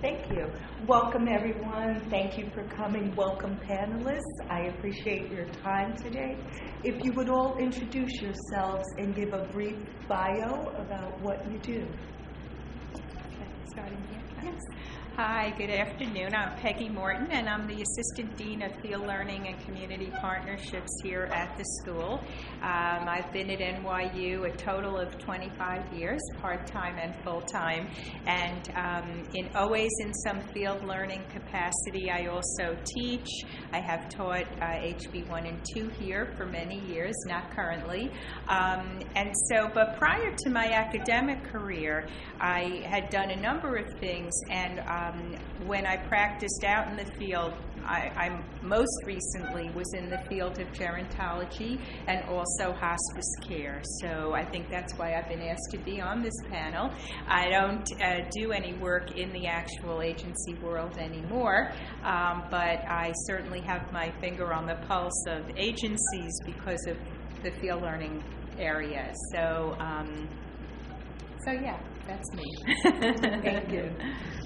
Thank you. Welcome, everyone. Thank you for coming. Welcome, panelists. I appreciate your time today. If you would all introduce yourselves and give a brief bio about what you do. Starting here. Yes. Hi, good afternoon. I'm Peggy Morton, and I'm the Assistant Dean of Field Learning and Community Partnerships here at the school. Um, I've been at NYU a total of 25 years, part time and full time, and um, in always in some field learning capacity. I also teach. I have taught uh, HB 1 and 2 here for many years, not currently. Um, and so, but prior to my academic career, I had done a number of things and um, um, when I practiced out in the field, I, I, most recently was in the field of gerontology and also hospice care. So I think that's why I've been asked to be on this panel. I don't uh, do any work in the actual agency world anymore, um, but I certainly have my finger on the pulse of agencies because of the field learning area. So, um, so yeah. That's me. Thank you.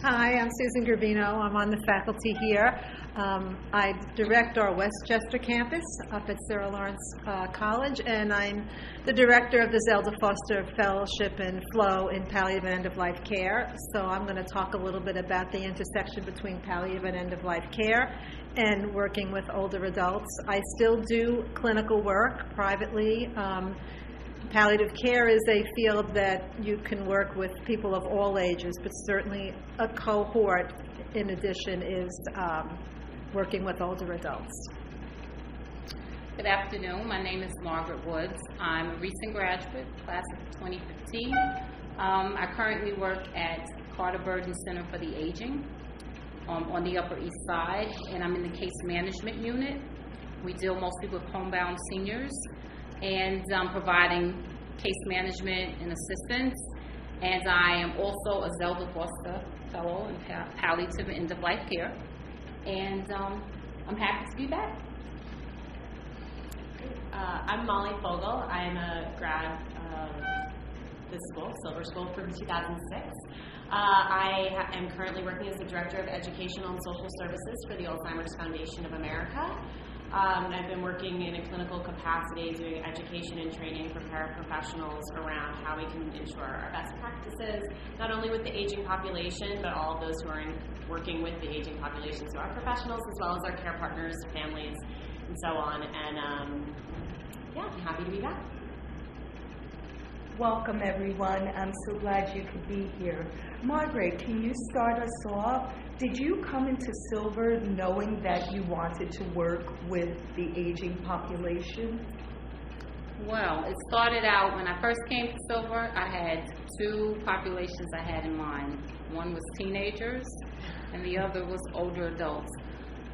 Hi, I'm Susan Gerbino. I'm on the faculty here. Um, I direct our Westchester campus up at Sarah Lawrence uh, College, and I'm the director of the Zelda Foster Fellowship and Flow in Palliative and End of Life Care. So I'm going to talk a little bit about the intersection between palliative and end of life care and working with older adults. I still do clinical work privately. Um, palliative care is a field that you can work with people of all ages, but certainly a cohort, in addition, is um, working with older adults. Good afternoon. My name is Margaret Woods. I'm a recent graduate, class of 2015. Um, I currently work at Carter Burden Center for the Aging um, on the Upper East Side, and I'm in the case management unit. We deal mostly with homebound seniors and um, providing case management and assistance. And I am also a Zelda Foster Fellow in Palliative and End of Life Care. And um, I'm happy to be back. Uh, I'm Molly Fogel. I'm a grad of the school, Silver School, from 2006. Uh, I ha- am currently working as the Director of Educational and Social Services for the Alzheimer's Foundation of America. Um, I've been working in a clinical capacity doing education and training for paraprofessionals around how we can ensure our best practices, not only with the aging population, but all of those who are in, working with the aging population, so our professionals as well as our care partners, families, and so on. And um, yeah, I'm happy to be back. Welcome, everyone. I'm so glad you could be here. Margaret, can you start us off? Did you come into Silver knowing that you wanted to work with the aging population? Well, it started out when I first came to Silver, I had two populations I had in mind. One was teenagers, and the other was older adults.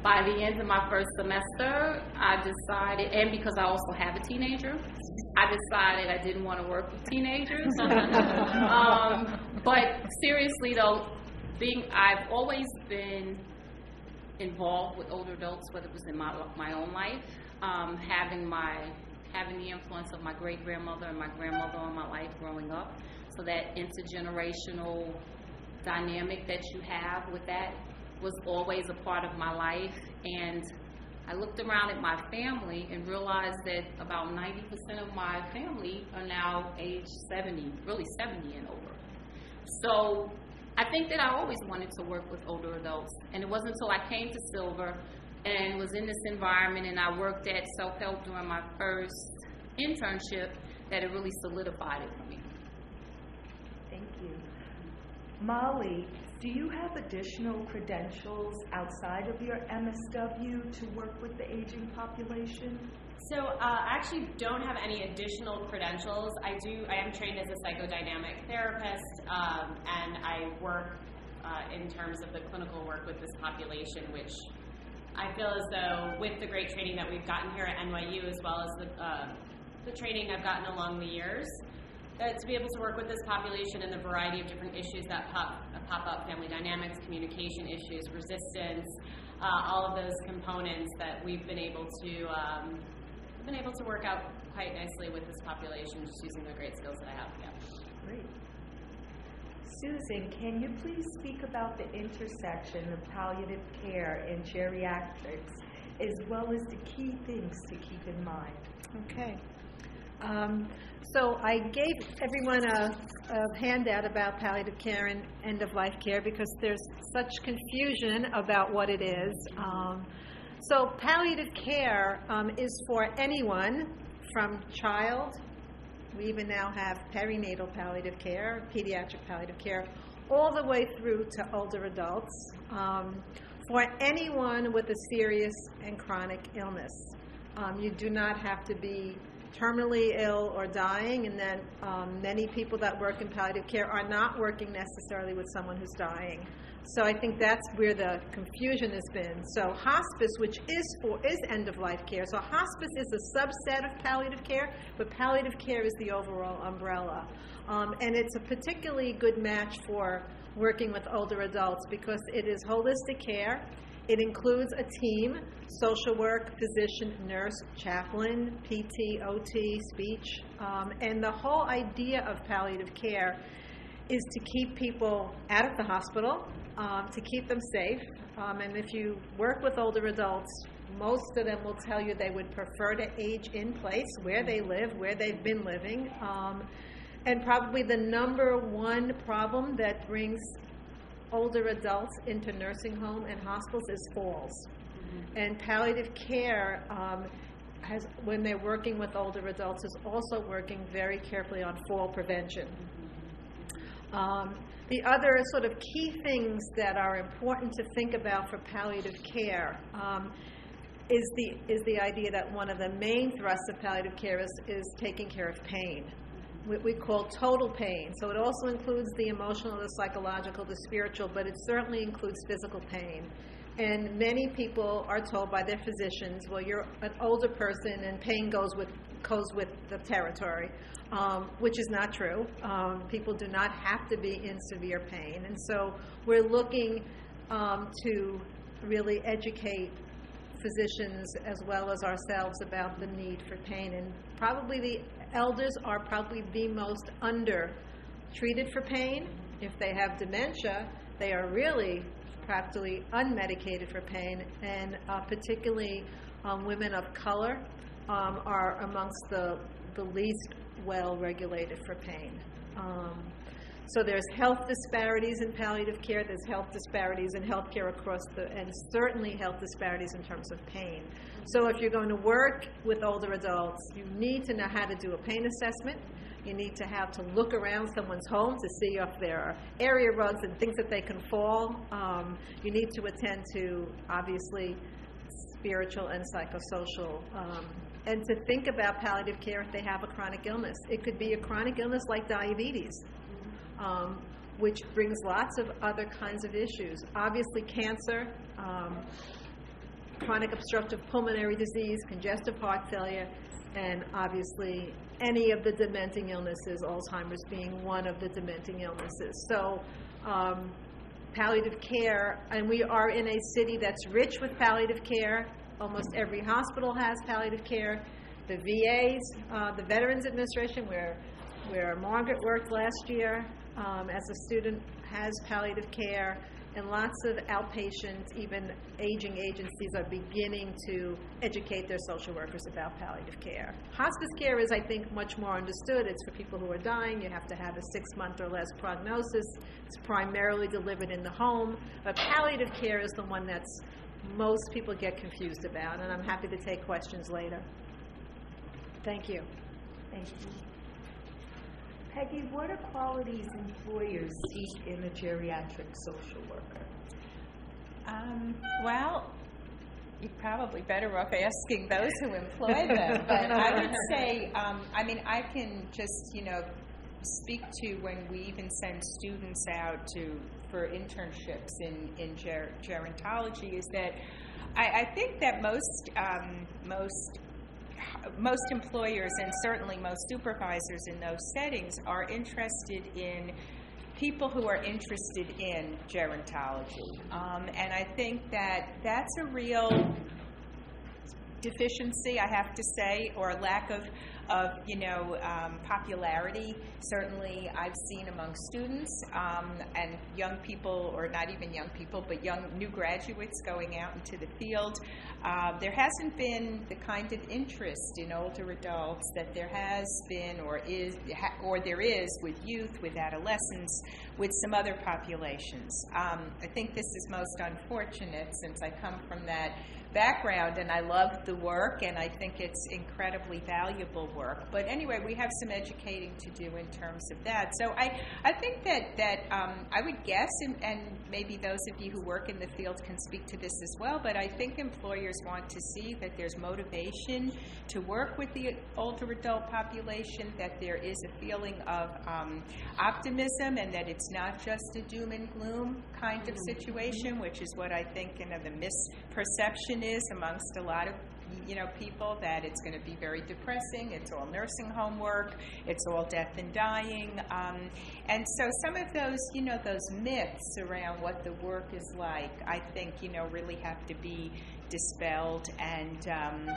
By the end of my first semester, I decided, and because I also have a teenager, I decided I didn't want to work with teenagers. um, but seriously, though, being I've always been involved with older adults, whether it was in my my own life, um, having my having the influence of my great grandmother and my grandmother on my life growing up. So that intergenerational dynamic that you have with that was always a part of my life. And I looked around at my family and realized that about 90% of my family are now age 70, really 70 and over. So I think that I always wanted to work with older adults. And it wasn't until I came to Silver and was in this environment and I worked at self help during my first internship that it really solidified it for me. Thank you. Molly, do you have additional credentials outside of your MSW to work with the aging population? So uh, I actually don't have any additional credentials. I do. I am trained as a psychodynamic therapist, um, and I work uh, in terms of the clinical work with this population, which I feel as though with the great training that we've gotten here at NYU, as well as the uh, the training I've gotten along the years, that to be able to work with this population and the variety of different issues that pop pop up, family dynamics, communication issues, resistance, uh, all of those components that we've been able to. Um, been able to work out quite nicely with this population just using the great skills that I have. Yeah. Great. Susan, can you please speak about the intersection of palliative care and geriatrics, as well as the key things to keep in mind? Okay. Um, So I gave everyone a a handout about palliative care and end-of-life care because there's such confusion about what it is. Um, So palliative care um, is for anyone from child, we even now have perinatal palliative care, pediatric palliative care, all the way through to older adults, um, for anyone with a serious and chronic illness. Um, you do not have to be terminally ill or dying, and then um, many people that work in palliative care are not working necessarily with someone who's dying. So I think that's where the confusion has been. So hospice, which is for is end of life care. So hospice is a subset of palliative care, but palliative care is the overall umbrella, um, and it's a particularly good match for working with older adults because it is holistic care. It includes a team social work, physician, nurse, chaplain, PT, OT, speech. Um, and the whole idea of palliative care is to keep people out of the hospital, um, to keep them safe. Um, and if you work with older adults, most of them will tell you they would prefer to age in place where they live, where they've been living. Um, and probably the number one problem that brings older adults into nursing home and hospitals is falls. And palliative care um, has, when they're working with older adults, is also working very carefully on fall prevention. Um, the other sort of key things that are important to think about for palliative care um, is the is the idea that one of the main thrusts of palliative care is, is taking care of pain. What we call total pain. So it also includes the emotional, the psychological, the spiritual, but it certainly includes physical pain. And many people are told by their physicians, well, you're an older person and pain goes with, goes with the territory, um, which is not true. Um, people do not have to be in severe pain. And so we're looking um, to really educate physicians as well as ourselves about the need for pain. And probably the elders are probably the most under treated for pain. If they have dementia, they are really practically unmedicated for pain, and uh, particularly um, women of color um, are amongst the, the least well regulated for pain. Um, so there's health disparities in palliative care, there's health disparities in healthcare across the, and certainly health disparities in terms of pain. So if you're going to work with older adults, you need to know how to do a pain assessment. You need to have to look around someone's home to see if there are area rugs and things that they can fall. Um, you need to attend to, obviously, spiritual and psychosocial. Um, and to think about palliative care if they have a chronic illness. It could be a chronic illness like diabetes, um, which brings lots of other kinds of issues. Obviously, cancer, um, chronic obstructive pulmonary disease, congestive heart failure, and obviously any of the dementing illnesses, Alzheimer's being one of the dementing illnesses. So, um, palliative care, and we are in a city that's rich with palliative care. Almost every hospital has palliative care. The VAs, uh, the Veterans Administration, where where Margaret worked last year um, as a student, has palliative care, and lots of outpatient, even aging agencies are beginning to educate their social workers about palliative care. Hospice care is, I think, much more understood. It's for people who are dying. You have to have a six month or less prognosis. It's primarily delivered in the home. But palliative care is the one that's most people get confused about, and I'm happy to take questions later. Thank you. Thank you. Peggy, what are qualities employers seek in a geriatric social worker? Um, well, you're probably better off asking those who employ them. but I would say, um, I mean, I can just, you know, speak to when we even send students out to for internships in in ger- gerontology is that I, I think that most um, most most employers and certainly most supervisors in those settings are interested in people who are interested in gerontology. Um, and I think that that's a real deficiency, I have to say, or a lack of, of, you know, um, popularity. Certainly, I've seen among students um, and young people, or not even young people, but young new graduates going out into the field. Uh, there hasn't been the kind of interest in older adults that there has been, or is, or there is with youth, with adolescents, with some other populations. Um, I think this is most unfortunate since I come from that background and I love the work and I think it's incredibly valuable work. But anyway, we have some educating to do in terms of that. So I, I think that, that um, I would guess, and, and maybe those of you who work in the field can speak to this as well, but I think employers want to see that there's motivation to work with the older adult population, that there is a feeling of um, optimism and that it's not just a doom and gloom kind of situation, which is what I think you know, the misperception is amongst a lot of you know people that it's going to be very depressing. It's all nursing homework. It's all death and dying. Um, and so some of those you know those myths around what the work is like, I think you know really have to be dispelled and. Um,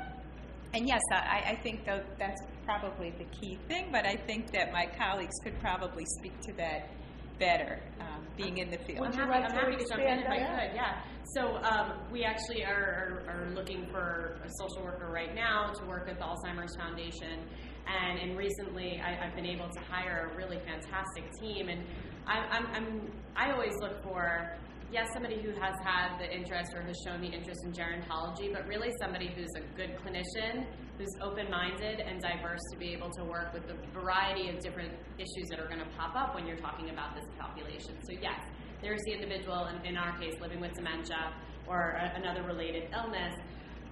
and yes, I, I think that's probably the key thing, but I think that my colleagues could probably speak to that better, um, being in the field. Would I'm you like I'm to happy to jump in if I could, yeah. So um, we actually are, are, are looking for a social worker right now to work with the Alzheimer's Foundation. And, and recently I, I've been able to hire a really fantastic team. And I, I'm, I'm, I always look for, yes, somebody who has had the interest or has shown the interest in gerontology, but really somebody who's a good clinician, who's open-minded and diverse to be able to work with the variety of different issues that are going to pop up when you're talking about this population. So yes, there's the individual, in, in our case, living with dementia or a, another related illness.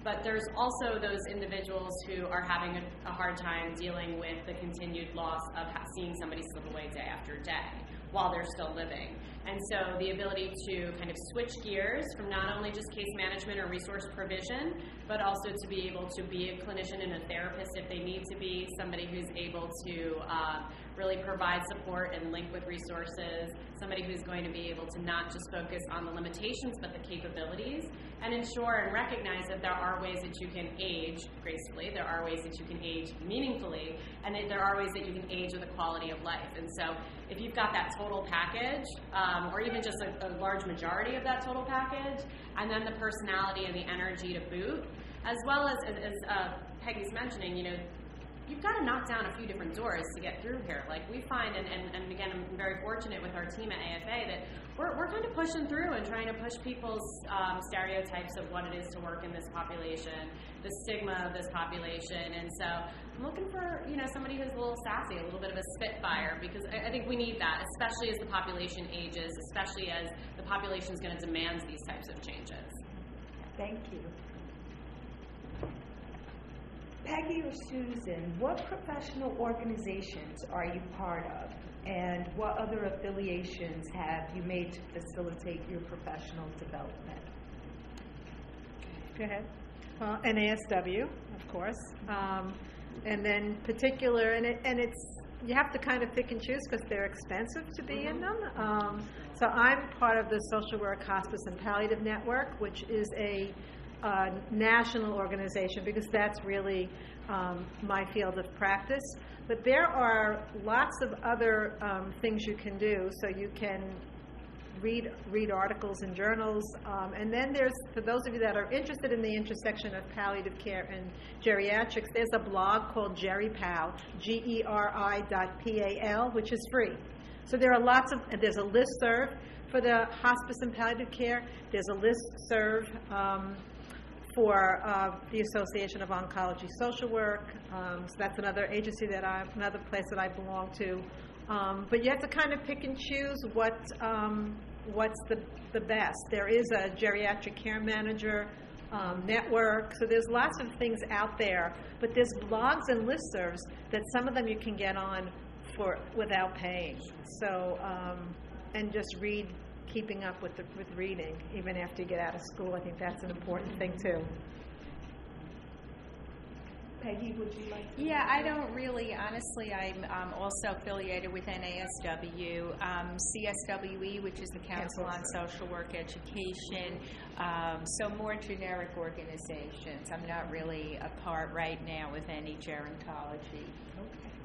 But there's also those individuals who are having a, a hard time dealing with the continued loss of seeing somebody slip away day after day while they're still living. And so the ability to kind of switch gears from not only just case management or resource provision, but also to be able to be a clinician and a therapist if they need to be, somebody who's able to uh, really provide support and link with resources, somebody who's going to be able to not just focus on the limitations but the capabilities, and ensure and recognize that there are ways that you can age gracefully, there are ways that you can age meaningfully, and that there are ways that you can age with a quality of life. And so if you've got that total package, um, or even just a, a large majority of that total package, and then the personality and the energy to boot, as well as, as, uh, Peggy's mentioning, you know, you've got to knock down a few different doors to get through here. Like we find, and, and, and again, I'm very fortunate with our team at AFA that we're, we're kind of pushing through and trying to push people's um, stereotypes of what it is to work in this population, the stigma of this population, and so I'm looking for you know somebody who's a little sassy, a little bit of a spitfire, because I, I think we need that, especially as the population ages, especially as the population is going to demand these types of changes. Thank you. Peggy or Susan, what professional organizations are you part of? And what other affiliations have you made to facilitate your professional development? Go ahead. Well, NASW, of course. Um, and then particular, and, it, and it's, you have to kind of pick and choose because they're expensive to be in them. Um, so I'm part of the Social Work, Hospice, and Palliative Network, which is a national organization because that's really um, my field of practice. But there are lots of other um, things you can do. So you can read read articles in journals, um, and then there's for those of you that are interested in the intersection of palliative care and geriatrics. There's a blog called GeriPal, G-E-R-I dot P-A-L, which is free. So there are lots of and there's a list serve for the hospice and palliative care. There's a list serve. Um, for uh, the Association of Oncology Social Work. Um, so that's another agency that I, another place that I belong to. Um, but you have to kind of pick and choose what um, what's the the best. There is a geriatric care manager um, network, so there's lots of things out there. But there's blogs and listservs that some of them you can get on for without paying. So um, and just read keeping up with the, with reading even after you get out of school. I think that's an important thing too. Peggy, would you like to? Yeah, I don't really, honestly, I'm um, also affiliated with NASW, um, CSWE, which is the Council on Social Work Education, um, so more generic organizations. I'm not really a part right now with any gerontology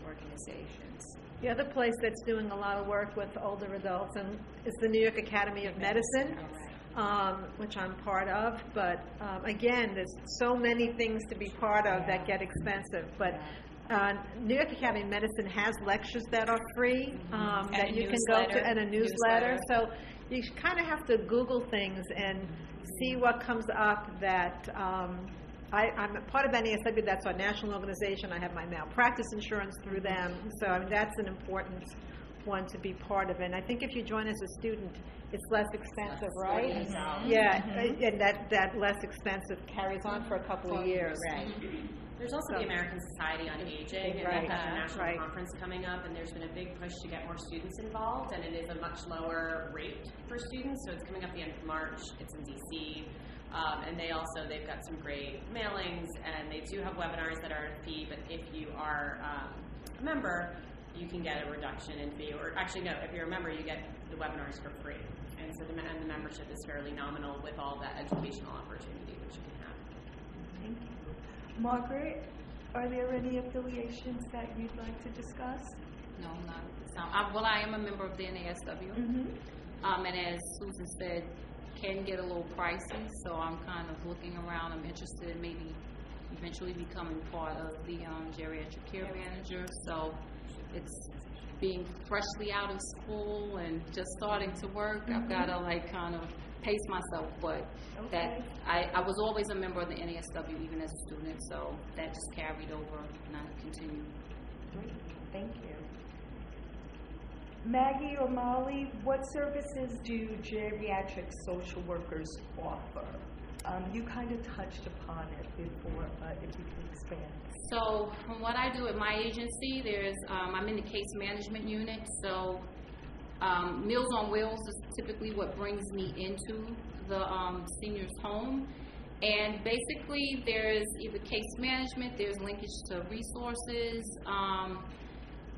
organizations. The other place that's doing a lot of work with older adults and is the New York Academy of Medicine, um, which I'm part of. But um, again, there's so many things to be part of that get expensive. But uh, New York Academy of Medicine has lectures that are free um, that you can go to, and a newsletter. So you kind of have to Google things and see what comes up that. I, I'm a part of NASW, that's our national organization. I have my malpractice insurance through them. So I mean, that's an important one to be part of. And I think if you join as a student, it's less expensive, right? Yeah, and that, that less expensive carries on for a couple of years. Right. There's also So- the American Society on Aging, and Right. they have a national Right. conference coming up, and there's been a big push to get more students involved, and it is a much lower rate for students, so it's coming up the end of March, it's in DC, um, and they also, they've got some great mailings, and they do have webinars that are a fee, but if you are um, a member, you can get a reduction in fee, or actually, no, if you're a member, you get the webinars for free. And so the, and the membership is fairly nominal with all that educational opportunity which you can have. Thank you. Margaret, are there any affiliations that you'd like to discuss? No, not, so, I, well, I am a member of the NASW. Mm-hmm. Um, and as Susan said, can get a little pricey, so I'm kind of looking around. I'm interested in maybe eventually becoming part of the um, geriatric care manager. So it's being freshly out of school and just starting to work. I've got to like kind of pace myself, but that I, I was always a member of the NASW even as a student, so that just carried over and I continued. Great, thank you. Maggie or Molly, what services do geriatric social workers offer? Um, you kind of touched upon it before, but if you could expand. So, from what I do at my agency, there's um, I'm in the case management unit. So, um, Meals on Wheels is typically what brings me into the um, senior's home, and basically there's either case management, there's linkage to resources. Um,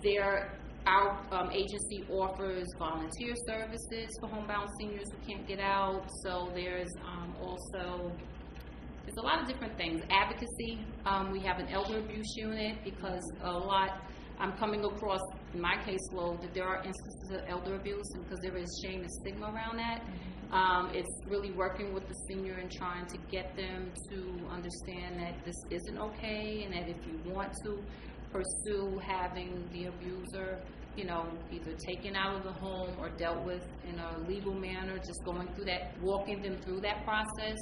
there, our um, agency offers volunteer services for homebound seniors who can't get out. So there's um, also there's a lot of different things. Advocacy. Um, we have an elder abuse unit because a lot. I'm coming across in my caseload that there are instances of elder abuse, and because there is shame and stigma around that, um, it's really working with the senior and trying to get them to understand that this isn't okay, and that if you want to pursue having the abuser, you know, either taken out of the home or dealt with in a legal manner, just going through that, walking them through that process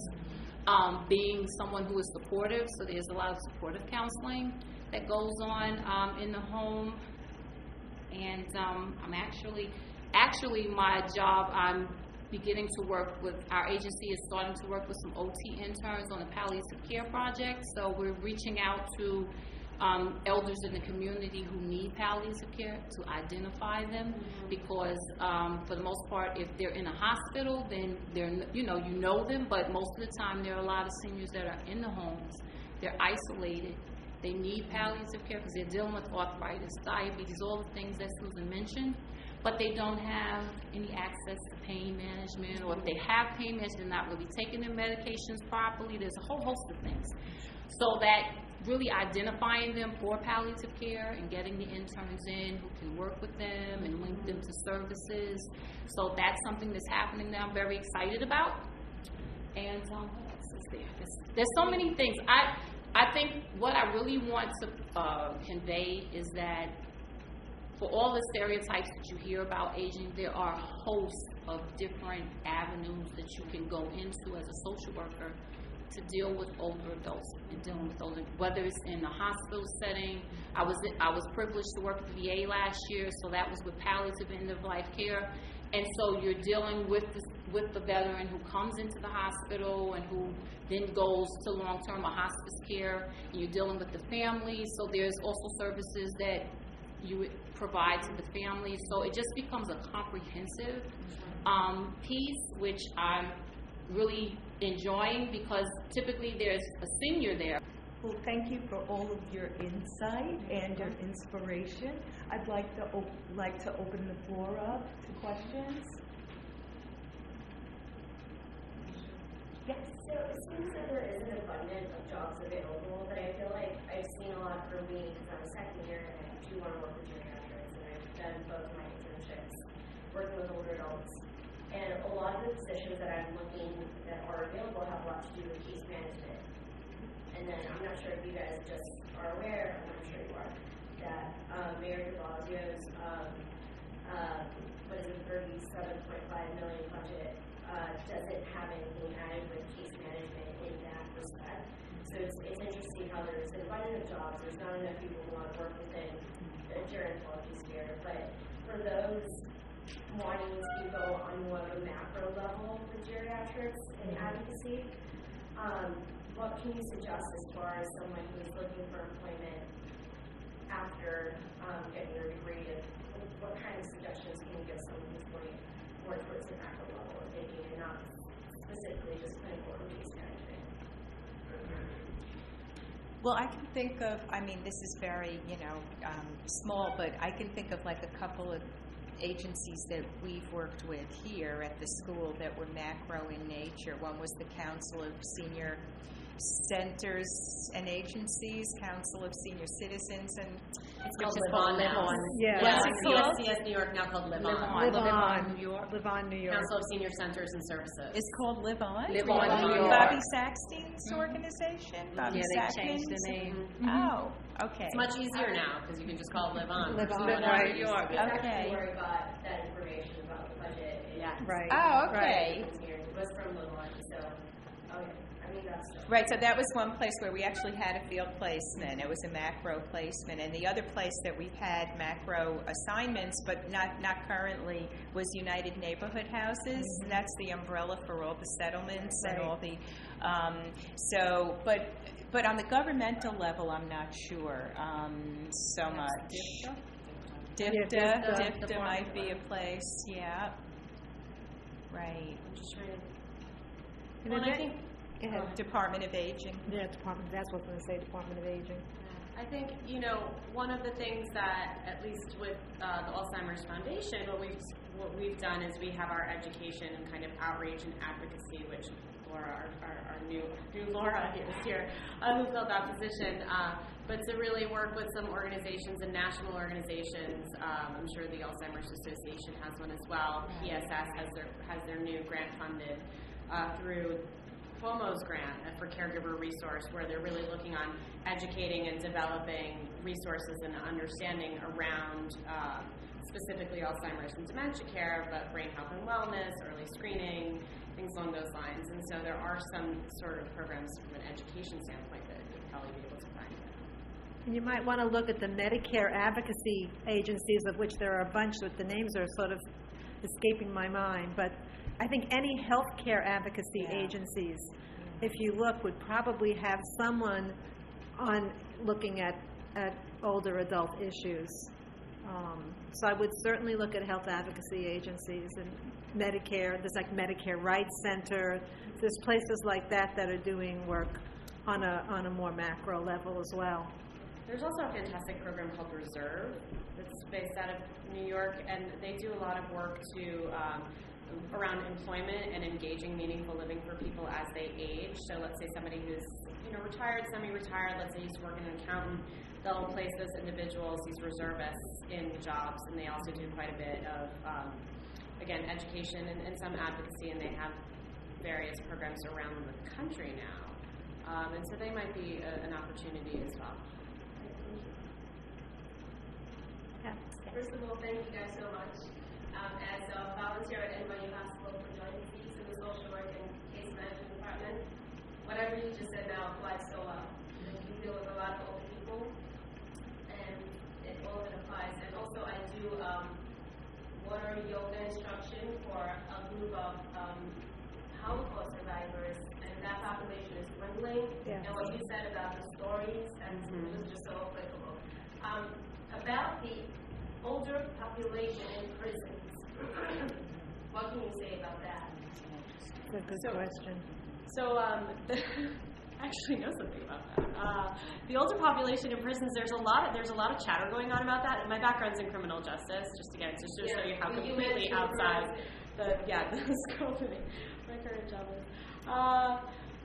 um, being someone who is supportive, so there's a lot of supportive counseling that goes on um, in the home. And um, I'm actually, actually, my job, I'm beginning to work with, our agency is starting to work with some OT interns on a palliative care project. So we're reaching out to um, elders in the community who need palliative care to identify them because um, for the most part if they're in a hospital then they're you know you know them but most of the time there are a lot of seniors that are in the homes. They're isolated. They need palliative care because they're dealing with arthritis diabetes all the things that Susan mentioned but they don't have any access to pain management or if they have pain management they're not really taking their medications properly. There's a whole host of things. So that really identifying them for palliative care and getting the interns in who can work with them and link them to services. So that's something that's happening that I'm very excited about. And um, what else is there? There's, there's so many things. I I think what I really want to uh, convey is that for all the stereotypes that you hear about aging, there are a host of different avenues that you can go into as a social worker to deal with older adults and dealing with older, whether it's in a hospital setting. I was I was privileged to work at the VA last year, so that was with palliative end of life care, and so you're dealing with the, with the veteran who comes into the hospital and who then goes to long term hospice care. And you're dealing with the family, so there's also services that you provide to the family. So it just becomes a comprehensive um, piece, which I'm really enjoying because typically there's a senior there Well, thank you for all of your insight and your inspiration. I'd like to, op- like to open the floor up to questions. Yes? So it seems that there is an abundance of jobs available, but I feel like I've seen a lot for me because I'm a second year and I do want to work with geriatrics and I've done both my internships working with older adults. And a lot of the positions that I'm looking that are available have a lot to do with case management. And then I'm not sure if you guys just are aware, I'm not sure you are, that um, Mayor de Blasio's um, uh, what is it, thirty-seven point five million budget, uh, doesn't have anything added with case management in that respect. So it's, it's interesting how there's an abundance of jobs, there's not enough people who want to work within the gerontology sphere, but for those wanting to go on more of a macro level with geriatrics and advocacy, um, what can you suggest as far as someone who's looking for employment after um, getting their degree, and what kind of suggestions can you give someone who's going more towards the macro level of thinking and not specifically just clinical or case management? Well, I can think of, I mean, this is very, you know, um, small, but I can think of like a couple of agencies that we've worked with here at the school that were macro in nature. One was the Council of Senior Centers and Agencies, Council of Senior Citizens, and It's called is Live On Live now. On. Yeah. What's Yeah, it called? CSCS New York now called Live Live On. On. Live on, New York. Live on New York. Council of Senior Centers and Services. It's called Live On? Live On New York. Mm-hmm. Bobby Sackman's organization? Bobby Yeah, they changed the Sackman's? name. Oh, mm-hmm. Okay. It's much easier now because you can just call it Live On. Live On, Whatever right. it used to be. That's Okay. actually where I got that information about the budget. Yeah. Right. Oh, okay. was here. It was from Lilly, so, okay, I mean. Right, so that was one place where we actually had a field placement. It was a macro placement. And the other place that we've had macro assignments, but not, not currently, was United Neighborhood Houses. And that's the umbrella for all the settlements and all the, um, so, but, but on the governmental level, I'm not sure, um, so much. DFTA, DFTA. DFTA might be a place, yeah. Right. I'm just trying to. And Well, I think Go ahead. Department of Aging. Yeah, Department, that's what I was going to say, Department of Aging. I think, you know, one of the things that, at least with uh, the Alzheimer's Foundation, what we've, what we've done is we have our education and kind of outreach and advocacy, which Laura, our, our, our new, new Laura is here, uh, who filled that position, uh, but to really work with some organizations and national organizations. Um, I'm sure the Alzheimer's Association has one as well. PSS has their, has their new grant funded uh, through Cuomo's grant uh, for caregiver resource, where they're really looking on educating and developing resources and understanding around um, specifically Alzheimer's and dementia care, but brain health and wellness, early screening, things along those lines. And so there are some sort of programs from an education standpoint that you'd probably be able to find. And you might want to look at the Medicare advocacy agencies, of which there are a bunch, that the names are sort of escaping my mind. But I think any healthcare advocacy agencies, if you look, would probably have someone on looking at, at older adult issues. Um, So I would certainly look at health advocacy agencies and Medicare, there's like Medicare Rights Center, there's places like that that are doing work on a, on a more macro level as well. There's also a fantastic program called Reserve that's based out of New York, and they do a lot of work to um, around employment and engaging meaningful living for people as they age. So let's say somebody who's you know retired, semi-retired, let's say he's working an accountant, they'll place those individuals, these reservists, in the jobs, and they also do quite a bit of um, again education and, and some advocacy, and they have various programs around the country now. Um, and so they might be a, an opportunity as well. First of all, thank you guys so much. Um, as a volunteer at NYU Hospital for Joint Diseases in the social work and case management department, whatever you just said now applies so well. Because you deal with a lot of older people, and it all of it applies. And also, I do um, water yoga instruction for a group of um, Holocaust survivors, and that population is dwindling. Yes. And what you said about the stories, and it was just so applicable. Um, about the older population in prisons, what can you say about that? That's a good So- question. So um, actually know something about that. Uh, the older population in prisons, there's a lot. Of, there's a lot of chatter going on about that. My background's in criminal justice, just again to just show you how when completely mentioned outside the yeah the scope of my current job is. Uh,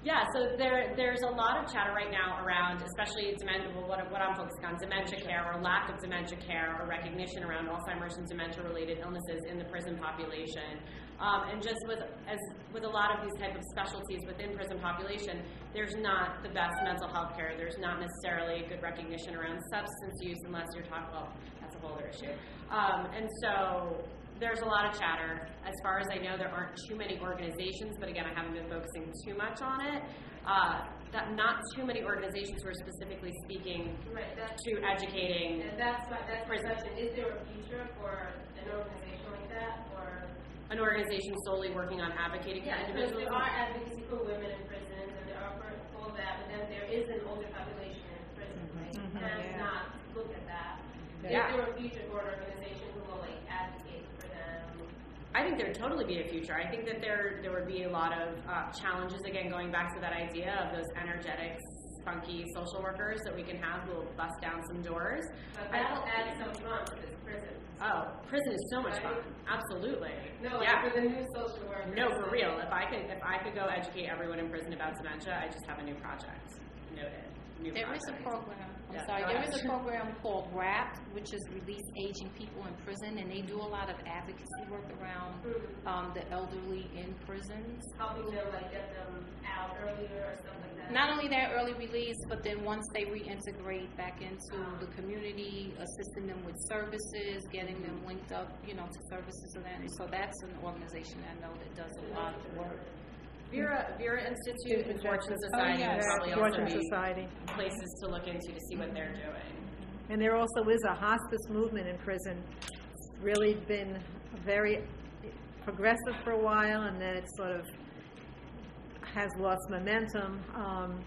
yeah, so there there's a lot of chatter right now around, especially dementia. Well, what, what I'm focusing on, dementia care or lack of dementia care or recognition around Alzheimer's and dementia-related illnesses in the prison population. Um, and just with as with a lot of these type of specialties within prison population, there's not the best mental health care. There's not necessarily good recognition around substance use unless you're talking. Well, that's a whole other issue. Um, and so there's a lot of chatter. As far as I know, there aren't too many organizations, but again, I haven't been focusing too much on it. Uh, that not too many organizations who are specifically speaking Right, to educating. and that's my, that's my question. Is there a future for an organization like that? An organization solely working on advocating for Yeah, because individuals. there are advocacy for women in prisons, and there are for all that, but then there is an older population in prison, right? Mhm, And yeah. not look at that. Yeah. Is there a future for an organization who will like advocate for them? I think there'd totally be a future. I think that there there would be a lot of uh, challenges. Again, going back to that idea of those energetic, funky social workers that we can have who will bust down some doors. But I- that'll add some fun to this prison. Oh, prison is so much fun. Absolutely. No, like yeah. for the new social workers. No, for real. If I could, if I could go educate everyone in prison about dementia, I just have a new project. Noted. New There is a project. program, I'm Yeah, sorry, there is a program called RAPP, which is Release Aging People in Prison, and they do a lot of advocacy work around Mhm. um, the elderly in prisons. Helping them like get them out earlier or stuff like that. Not only that early release, but then once they reintegrate back into the community, assisting them with services, getting them linked up, you know, to services and that. And so that's an organization I know that does a lot of work. Vera, Vera Institute and Fortune Justice. Society would probably also Fortune be Society. places to look into to see what they're doing. And there also is a hospice movement in prison. It's really been very progressive for a while, and then it sort of has lost momentum. Um,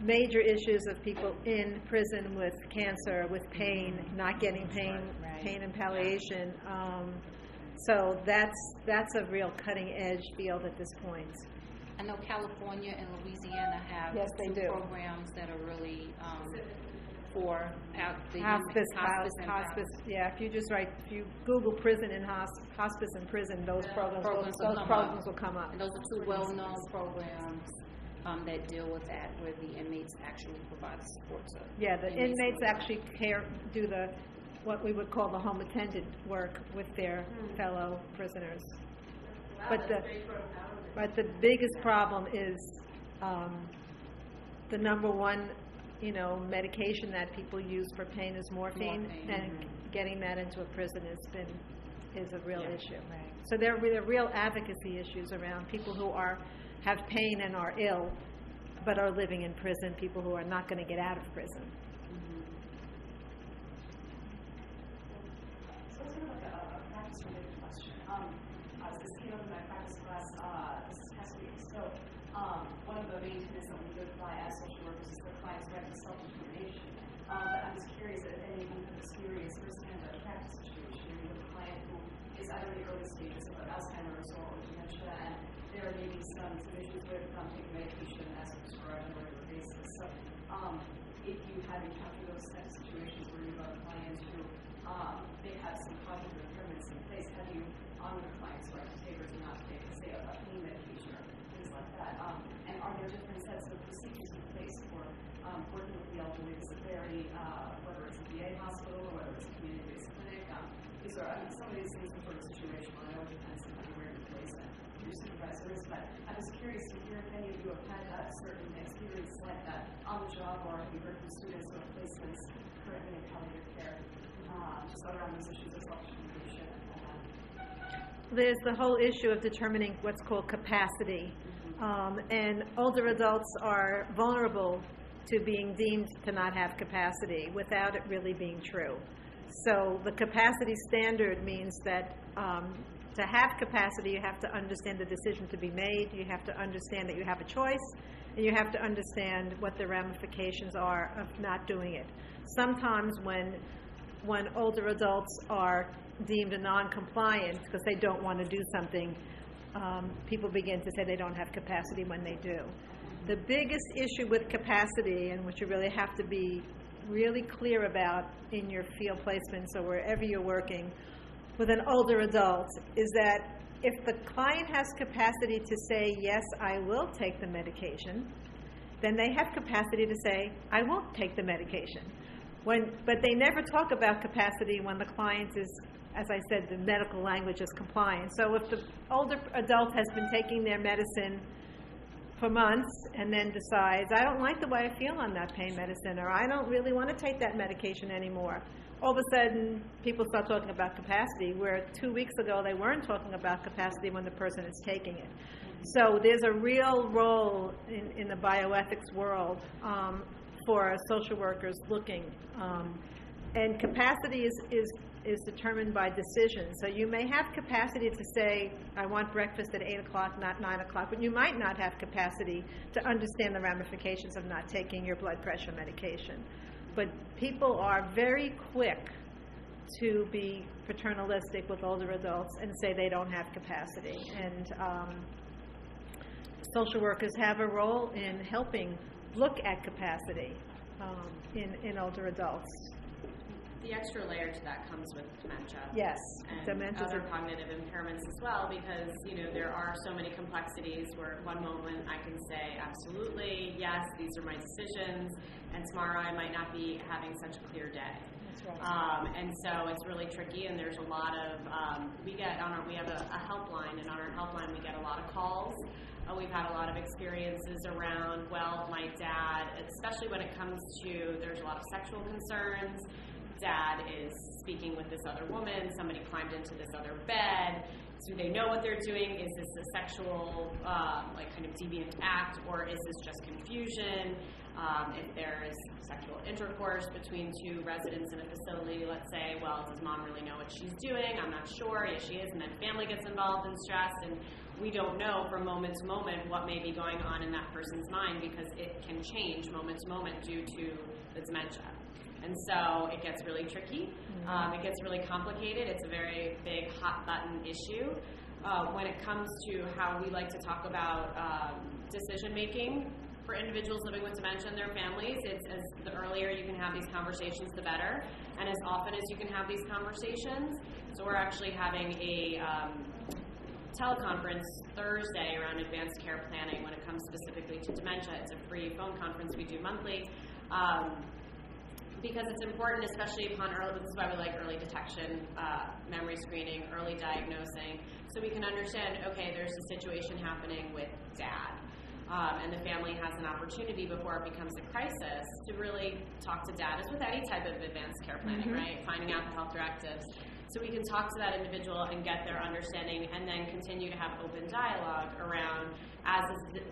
major issues of people in prison with cancer, with pain, not getting pain, pain and palliation. Um, so that's that's a real cutting edge field at this point. I know California and Louisiana have Yes, they do. programs that are really um, for the Hospice, hospice, and hospice, yeah, if you just write, if you Google prison and hos- hospice and prison, those programs, will- Programs will those come programs up. will come up. And those are two well-known programs um, that deal with that, where the inmates actually provide the support to. Yeah, the inmates that. actually care, do the, what we would call the home attendant work with their fellow prisoners. Wow, but the- great for empowerment. But the biggest problem is, um, the number one, you know, medication that people use for pain is morphine. Morphine, And getting that into a prison has been, is a real Yeah, issue. So there are there are real advocacy issues around people who are, have pain and are ill, but are living in prison, people who are not going to get out of prison. So it's kind of like a, a practice related question. Um, I was just came up in my practice class, uh, this past week. So, um, one of the main tenets that we live by as social workers is the client's right to self-determination. Um, but I'm just curious if any of you have experienced firsthand a practice situation with a client who is either in the early stages of Alzheimer's or dementia, and there may be some, some issues with um, taking medication as prescribed on a regular basis. So, um, if you have encountered those types of situations where you've got a client who um, they have some cognitive impairments in place, have you honored the client's right to take or to not take, say, a a pain medication or things like that? Um, and are there different sets of procedures in place for um, working with the elderly? Is it very, uh, whether it's a VA hospital or whether it's a community-based clinic? Um, these are, I mean, some of these things are sort of situational. I know it depends on where you place it, who your supervisor is, but I was curious to hear if any of you have had a certain experience like that on the job or if you heard from students or placements currently in palliative care, There's the whole issue of determining what's called capacity. Um, and older adults are vulnerable to being deemed to not have capacity without it really being true. So the capacity standard means that um, to have capacity, you have to understand the decision to be made, you have to understand that you have a choice, and you have to understand what the ramifications are of not doing it. Sometimes when when older adults are deemed a non-compliant because they don't want to do something, um, people begin to say they don't have capacity when they do. The biggest issue with capacity, and what you really have to be really clear about in your field placements or wherever you're working with an older adult, is that if the client has capacity to say, yes, I will take the medication, then they have capacity to say, I won't take the medication. When, but they never talk about capacity when the client is, as I said, the medical language is compliant. So if the older adult has been taking their medicine for months and then decides, I don't like the way I feel on that pain medicine, or I don't really want to take that medication anymore, all of a sudden people start talking about capacity, where two weeks ago they weren't talking about capacity when the person is taking it. So there's a real role in, in the bioethics world um, for social workers looking. Um, and capacity is, is, is determined by decision. So you may have capacity to say, I want breakfast at 8 o'clock, not 9 o'clock, but you might not have capacity to understand the ramifications of not taking your blood pressure medication. But people are very quick to be paternalistic with older adults and say they don't have capacity. And um, social workers have a role in helping look at capacity um, in, in older adults. The extra layer to that comes with dementia. Yes, And dementia's other cognitive impairments as well, because, you know, there are so many complexities where at one moment I can say, absolutely, yes, these are my decisions, and tomorrow I might not be having such a clear day. That's right. Um, and so it's really tricky, and there's a lot of, um, we get on our, we have a, a helpline, and on our helpline, we get a lot of calls. Uh, we've had a lot of experiences around, well, my dad, especially when it comes to, there's a lot of sexual concerns. Dad is speaking with this other woman, somebody climbed into this other bed. Do they know what they're doing? Is this a sexual, um, like, kind of deviant act, or is this just confusion? Um, if there is sexual intercourse between two residents in a facility, let's say, well, does mom really know what she's doing? I'm not sure. Yes, she is. And then family gets involved and stressed, and we don't know from moment to moment what may be going on in that person's mind because it can change moment to moment due to the dementia. And so it gets really tricky. Um, it gets really complicated. It's a very big, hot button issue. Uh, when it comes to how we like to talk about um, decision making for individuals living with dementia and their families, it's as the earlier you can have these conversations, the better, and as often as you can have these conversations. So we're actually having a um, teleconference Thursday around advanced care planning when it comes specifically to dementia. It's a free phone conference we do monthly. Um, because it's important, especially upon early, this is why we like early detection, uh, memory screening, early diagnosing, so we can understand, okay, there's a situation happening with dad. Um, and the family has an opportunity before it becomes a crisis to really talk to dad, as with any type of advanced care planning, right? Finding out the health directives. So we can talk to that individual and get their understanding and then continue to have open dialogue around as,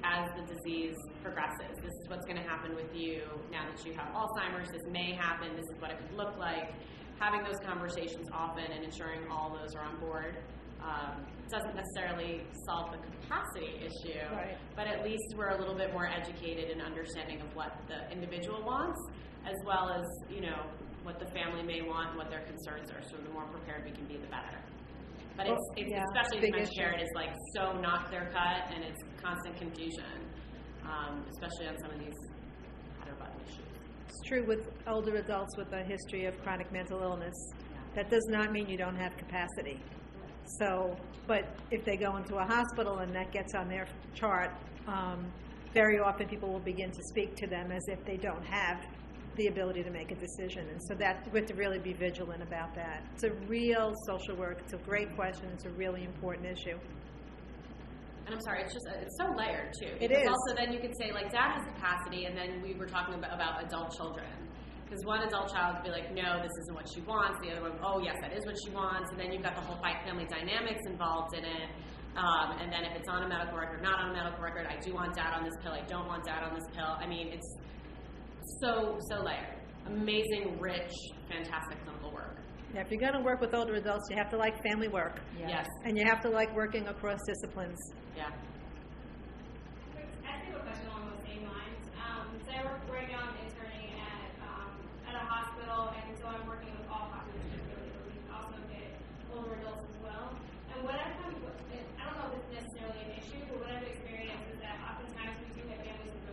as the disease progresses. This is what's going to happen with you now that you have Alzheimer's. This may happen. This is what it could look like. Having those conversations often and ensuring all those are on board um, doesn't necessarily solve the capacity issue, Right. but at least we're a little bit more educated in understanding of what the individual wants, as well as you know what the family may want, what their concerns are. So the more prepared we can be, the better. But it's, Well, it's yeah, especially issue. care, it is like so not clear cut, and it's constant confusion, um, especially on some of these hotter button issues. It's true with older adults with a history of chronic mental illness. That does not mean you don't have capacity. So, but if they go into a hospital and that gets on their chart, um, very often people will begin to speak to them as if they don't have the ability to make a decision. And so that, we have to really be vigilant about that. It's a real social work, it's a great question, it's a really important issue. And I'm sorry, it's just it's so layered too. It is. Also, then you could say like dad has capacity, and then we were talking about, about adult children. Because one adult child would be like, no, this isn't what she wants. The other one, oh yes, that is what she wants. And then you've got the whole fight family dynamics involved in it. Um, and then if it's on a medical record, not on a medical record, I do want dad on this pill. I don't want dad on this pill. I mean, it's so so layered. Amazing, rich, fantastic clinical work. Now, if you're going to work with older adults, you have to like family work. Yes. And you have to like working across disciplines. Yeah. I have a question along those same lines. Um, so I work right now, I'm interning at, um, at a hospital, and so I'm working with all populations really, but we also get older adults as well. And what I've come, I don't know if it's necessarily an issue, but what I've experienced is that oftentimes we do have families with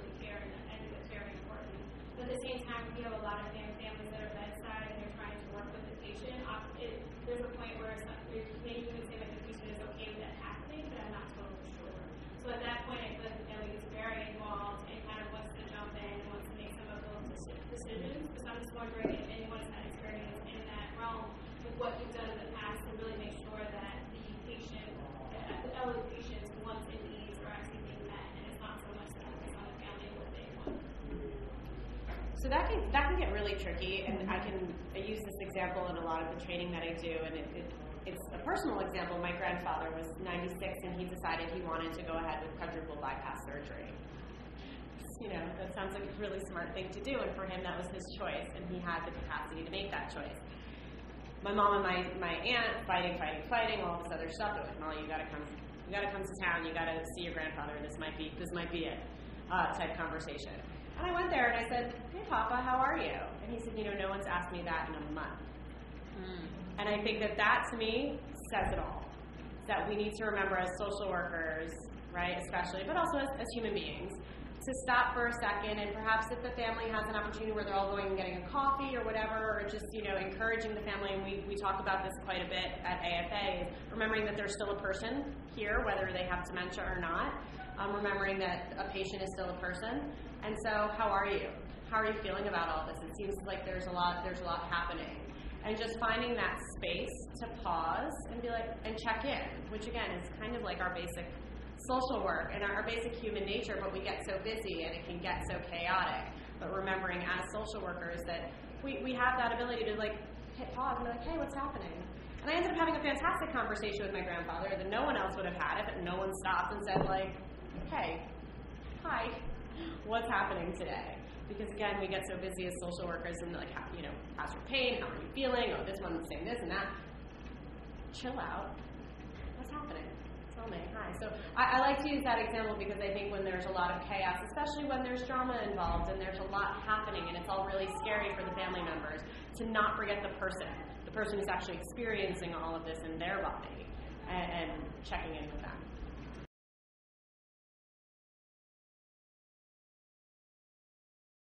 So that can that can get really tricky, and I can I use this example in a lot of the training that I do, and it, it, it's a personal example. My grandfather was 96, and he decided he wanted to go ahead with quadruple bypass surgery. You know, that sounds like a really smart thing to do, and for him, that was his choice, and he had the capacity to make that choice. My mom and my, my aunt fighting, fighting, fighting, all this other stuff. They're like, Molly, you gotta come, you gotta come to town. You gotta see your grandfather. This might be, this might be it. Uh, type conversation. And I went there and I said, Hey, Papa, how are you? And he said, You know, no one's asked me that in a month. And I think that that to me says it all. That we need to remember as social workers, right, especially, but also as, as human beings, to stop for a second and perhaps if the family has an opportunity where they're all going and getting a coffee or whatever, or just, you know, encouraging the family, and we, we talk about this quite a bit at AFA, remembering that there's still a person here, whether they have dementia or not, um, remembering that a patient is still a person. And so, how are you? How are you feeling about all this? It seems like there's a lot, there's a lot happening and just finding that space to pause and be like and check in which again is kind of like our basic social work and our, basic human nature but we get so busy and it can get so chaotic but remembering as social workers that we, we have that ability to like hit pause and be like hey what's happening and i ended up having a fantastic conversation with my grandfather that no one else would have had if no one stopped and said like hey hi what's happening today because again, we get so busy as social workers and like, you know, how's your pain? How are you feeling? Oh, this one's saying this and that. Chill out. What's happening? Tell me. Hi. So I, I like to use that example because I think when there's a lot of chaos, especially when there's drama involved and there's a lot happening and it's all really scary for the family members, to not forget the person, the person who's actually experiencing all of this in their body, and, and checking in with them.